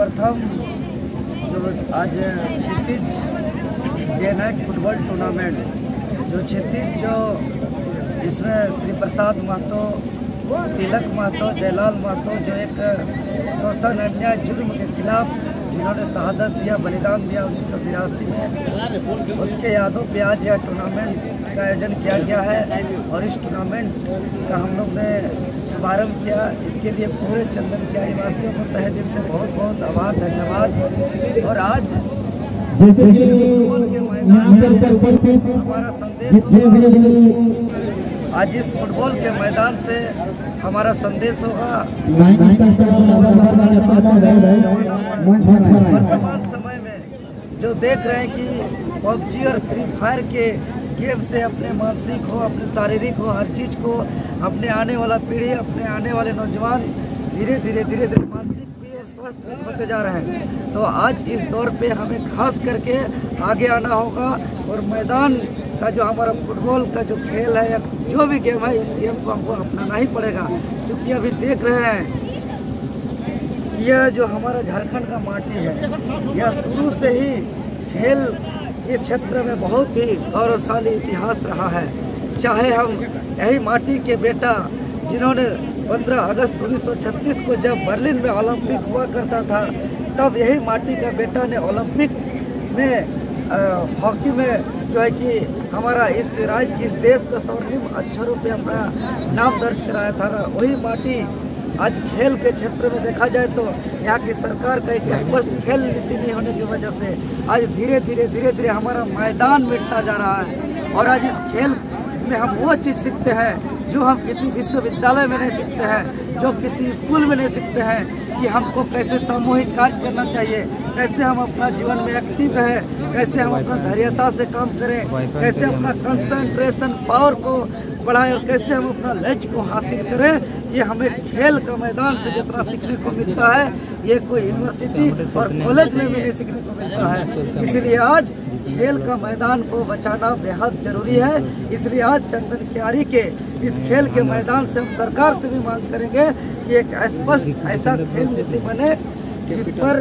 प्रथम जो आज क्षितिज गेम है फुटबॉल टूर्नामेंट, जो क्षितिज जो इसमें श्री प्रसाद महतो, तिलक महतो, जयलाल महतो, जो एक शोषण अन्याय जुर्म के खिलाफ जिन्होंने शहादत दिया बलिदान दिया उन्नीस सौ तिरासी में उसके यादों पे आज यह टूर्नामेंट का आयोजन किया गया है और इस टूर्नामेंट का हम लोग ने शुभारंभ किया। इसके लिए पूरे चंदन के आदिवासियों को तहे दिल से बहुत बहुत आभार धन्यवाद। और आज के मैदान हमारा संदेश आज इस फुटबॉल के मैदान से हमारा संदेश होगा। वर्तमान समय में जो देख रहे हैं कि पबजी और फ्री फायर के गेम से अपने मानसिक हो, अपने शारीरिक हो, हर चीज़ को अपने आने वाला पीढ़ी, अपने आने वाले नौजवान धीरे धीरे धीरे धीरे मानसिक भी और स्वस्थ भी होते जा रहे हैं। तो आज इस दौर पे हमें खास करके आगे आना होगा और मैदान का जो हमारा फुटबॉल का जो खेल है या जो भी गेम है, इस गेम को हमको अपनाना ही पड़ेगा। क्योंकि अभी देख रहे हैं यह जो हमारा झारखंड का माटी है, यह शुरू से ही खेल के क्षेत्र में बहुत ही गौरवशाली इतिहास रहा है। चाहे हम यही माटी के बेटा, जिन्होंने 15 अगस्त 1936 को जब बर्लिन में ओलंपिक हुआ करता था, तब यही माटी का बेटा ने ओलंपिक में हॉकी में जो है कि हमारा इस राज्य, इस देश का स्वर्णिम अक्षरों पे अपना नाम दर्ज कराया था वही माटी आज खेल के क्षेत्र में देखा जाए तो यहाँ की सरकार का एक स्पष्ट खेल नीति नहीं होने की वजह से आज धीरे धीरे धीरे धीरे हमारा मैदान मिटता जा रहा है। और आज इस खेल में हम वो चीज़ सीखते हैं जो हम किसी विश्वविद्यालय में नहीं सीखते हैं, जो किसी स्कूल में नहीं सीखते हैं कि हमको कैसे सामूहिक कार्य करना चाहिए। कैसे हम अपना जीवन में एक्टिव रहें कैसे हम अपना धैर्यता से काम करें कैसे अपना कंसंट्रेशन पावर को बढ़ाएँ और कैसे हम अपना लक्ष्य को हासिल करें ये हमें खेल का मैदान से जितना सीखने को मिलता है ये कोई यूनिवर्सिटी और कॉलेज में भी नहीं सीखने को मिलता है। इसलिए आज खेल का मैदान को बचाना बेहद ज़रूरी है। इसलिए आज चंदन क्यारी के इस खेल के मैदान से हम सरकार से भी मांग करेंगे कि एक स्पष्ट ऐसा खेल नीति बने जिस पर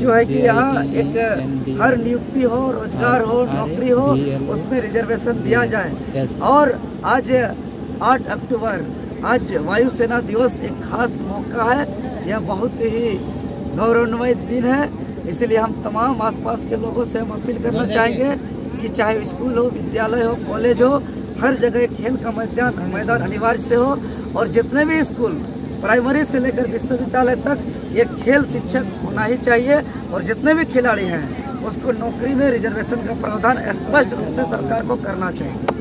जो है कि यहाँ एक हर नियुक्ति हो रोज़गार हो नौकरी हो उसमें रिजर्वेशन दिया जाए। और आज 8 अक्टूबर आज वायुसेना दिवस एक खास मौका है। यह बहुत ही गौरवान्वित दिन है। इसलिए हम तमाम आसपास के लोगों से हम अपील करना चाहेंगे कि चाहे स्कूल हो विद्यालय हो कॉलेज हो हर जगह खेल का मैदान मैदान अनिवार्य से हो। और जितने भी स्कूल प्राइमरी से लेकर विश्वविद्यालय तक ये खेल शिक्षक होना ही चाहिए और जितने भी खिलाड़ी हैं, उसको नौकरी में रिजर्वेशन का प्रावधान स्पष्ट रूप से सरकार को करना चाहिए।